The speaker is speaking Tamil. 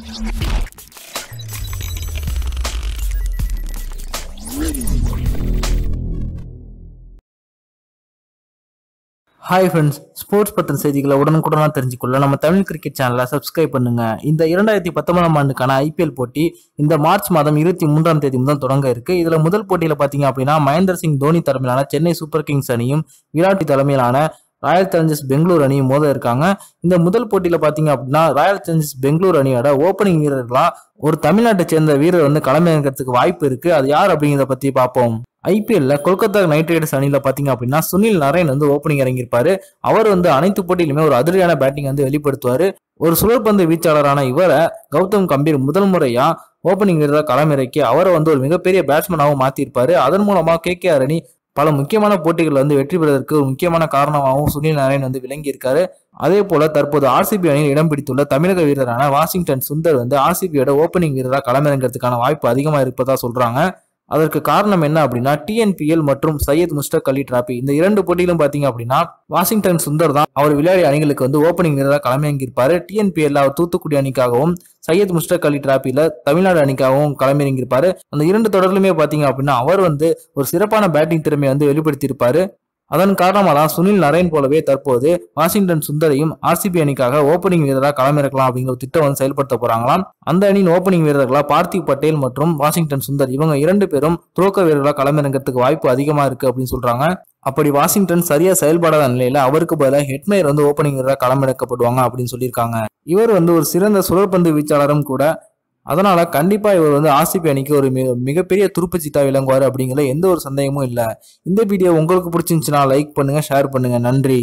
ஹாய் ஃப்ரெண்ட்ஸ் ஸ்போர்ட்ஸ் பற்றின செய்திகளை உடனுக்குடனாக தெரிஞ்சுக்கொள்ள நம்ம தமிழ் கிரிக்கெட் சேனலை சப்ஸ்கிரைப் பண்ணுங்க. இந்த இரண்டாயிரத்தி பத்தொன்பதாம் ஆண்டுக்கான ஐபிஎல் போட்டி இந்த மார்ச் மாதம் இருபத்தி மூன்றாம் தேதி முதல் தொடங்க இருக்கு. இதில் முதல் போட்டியில் பார்த்தீங்க அப்படின்னா மகேந்திர சிங் தோனி தலைமையிலான சென்னை சூப்பர் கிங்ஸ் அணியும் விராட் தலைமையிலான ராயல் சேலஞ்சர்ஸ் பெங்களூர் அணியும் மோத இருக்காங்க. இந்த முதல் போட்டியில் பார்த்தீங்க அப்படின்னா ராயல் சேலஞ்சர்ஸ் பெங்களூர் அணியோட ஓப்பனிங் வீரர்களா ஒரு தமிழ்நாட்டை சேர்ந்த வீரர் வந்து களமிறங்கிறதுக்கு வாய்ப்பு இருக்கு. அது யார் அப்படிங்கிறத பத்தி பார்ப்போம் ஐபிஎல்ல கொல்கத்தா நைட் ரைடர்ஸ் அணியில் பார்த்தீங்க அப்படின்னா சுனில் நாராயண் வந்து ஓப்பனிங் இறங்கியிருப்பாரு. அவர் வந்து அனைத்து போட்டியிலுமே ஒரு அதிரடியான பேட்டிங் வந்து வெளிப்படுத்துவார். ஒரு சுழற்பந்து வீச்சாளரான இவரை கௌதம் கம்பீர் முதல் முறையாக ஓப்பனிங் வீரராக களமிறக்கி அவரை வந்து ஒரு மிகப்பெரிய பேட்ஸ்மேனாகவும் மாத்திருப்பாரு அதன் மூலமாக கே கே அணி பல முக்கியமான போட்டிகள் வந்து வெற்றி பெறுவதற்கு ஒரு முக்கியமான காரணமாகவும் சுனில் நாராயண் வந்து விளங்கியிருக்காரு. அதே போல தற்போது ஆர்சிபி அணியில் இடம் பிடித்துள்ள தமிழக வீரரான வாஷிங்டன் சுந்தர் வந்து ஆர்சிபியோட ஓப்பனிங் வீரராக களமிறங்கிறதுக்கான வாய்ப்பு அதிகமாக இருப்பதா சொல்றாங்க. அதற்கு காரணம் என்ன அப்படின்னா டிஎன்பிஎல் மற்றும் சையத் முஸ்டக் அலி டிராபி. இந்த இரண்டு போட்டியிலும் பாத்தீங்க அப்படின்னா வாஷிங்டன் சுந்தர் தான் அவர் விளையாடிய அணிகளுக்கு வந்து ஓப்பனிங் வீரராக களமிறங்கியிருப்பாரு. டிஎன்பிஎல் அவர் தூத்துக்குடி அணிக்காகவும் சையத் முஸ்டக் அலி டிராபியில தமிழ்நாடு அணிக்காகவும் களமிறங்கியிருப்பாரு. அந்த இரண்டு தொடர்லுமே பாத்தீங்க அப்படின்னா அவர் வந்து ஒரு சிறப்பான பேட்டிங் திறமையை வந்து வெளிப்படுத்தியிருப்பாரு. அதன் காரணமாக தான் சுனில் நரேன் போலவே தற்போது வாஷிங்டன் சுந்தரையும் ஆர்சிபி அணிக்காக ஓப்பனிங் வீரராக களமிறக்கலாம் அப்படிங்கிற ஒரு திட்டம் வந்து செயல்படுத்த போறாங்களாம். அந்த அணியின் ஓப்பனிங் வீரர்களா பார்த்திவ் பட்டேல் மற்றும் வாஷிங்டன் சுந்தர். இவங்க இரண்டு பேரும் துரோக்க வீரர்களாக களமிறங்கிறதுக்கு வாய்ப்பு அதிகமா இருக்கு அப்படின்னு சொல்றாங்க. அப்படி வாஷிங்டன் சரியா செயல்படாத நிலையில அவருக்கு பதிலாக ஹெட்மேயர் வந்து ஓப்பனிங் வீரராக களமிறக்கப்படுவாங்க அப்படின்னு சொல்லியிருக்காங்க. இவர் வந்து ஒரு சிறந்த சுழற்பந்து வீச்சாளரும் கூட அதனால் கண்டிப்பாக இவர் வந்து ஆசிபி அணிக்கு ஒரு மிக மிகப்பெரிய துருப்பு துருப்புச்சித்தா விளங்குவார் அப்படிங்கிற எந்த ஒரு சந்தேகமும் இல்லை. இந்த வீடியோ உங்களுக்கு பிடிச்சிருந்துச்சுன்னா லைக் பண்ணுங்கள் ஷேர் பண்ணுங்கள் நன்றி.